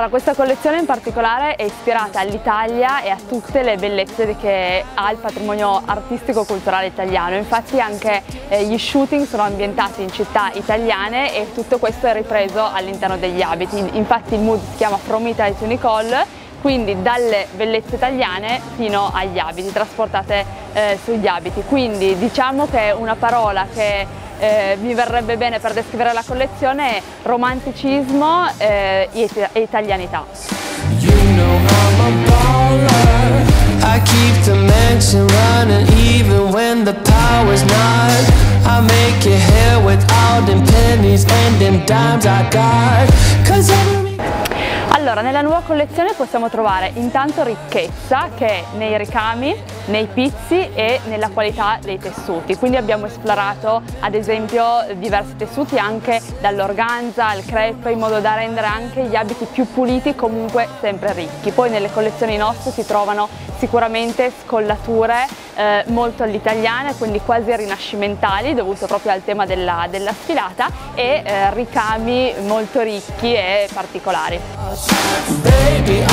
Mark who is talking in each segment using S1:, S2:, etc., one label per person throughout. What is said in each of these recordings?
S1: Allora, questa collezione in particolare è ispirata all'Italia e a tutte le bellezze che ha il patrimonio artistico-culturale italiano. Infatti anche eh, gli shooting sono ambientati in città italiane e tutto questo è ripreso all'interno degli abiti. Infatti il mood si chiama From Italy to Nicole quindi dalle bellezze italiane fino agli abiti, trasportate eh, sugli abiti. Quindi diciamo che una parola che eh, mi verrebbe bene per descrivere la collezione è romanticismo eh, e italianità. You know I make it hair with all them pennies and them dimes I got. Cause every allora, nella nuova collezione possiamo trovare intanto ricchezza che è nei ricami, nei pizzi e nella qualità dei tessuti. Quindi abbiamo esplorato ad esempio diversi tessuti anche dall'organza al crepe in modo da rendere anche gli abiti più puliti comunque sempre ricchi. Poi nelle collezioni nostre si trovano sicuramente scollature eh, molto all'italiana, quindi quasi rinascimentali dovuto proprio al tema della, della sfilata e eh, ricami molto ricchi e particolari. Baby,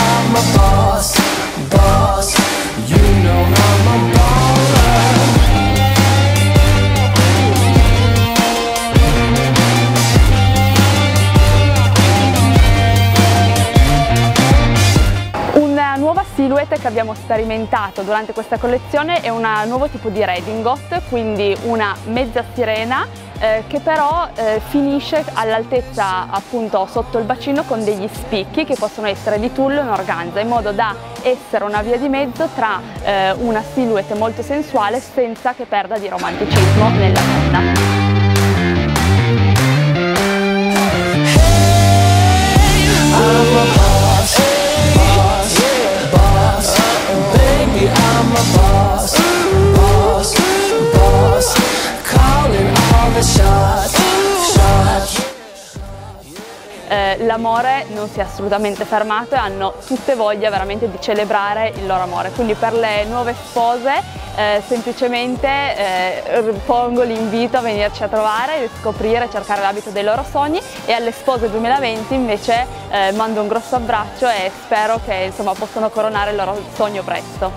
S1: silhouette che abbiamo sperimentato durante questa collezione è un nuovo tipo di redingot, quindi una mezza sirena eh, che però eh, finisce all'altezza appunto sotto il bacino con degli spicchi che possono essere di tullo e organza in modo da essere una via di mezzo tra eh, una silhouette molto sensuale senza che perda di romanticismo nella testa. Eh, l'amore non si è assolutamente fermato e hanno tutte voglia veramente di celebrare il loro amore. Quindi per le nuove spose eh, semplicemente eh, pongo l'invito a venirci a trovare, a scoprire, e cercare l'abito dei loro sogni e alle spose 2020 invece eh, mando un grosso abbraccio e spero che insomma, possano coronare il loro sogno presto.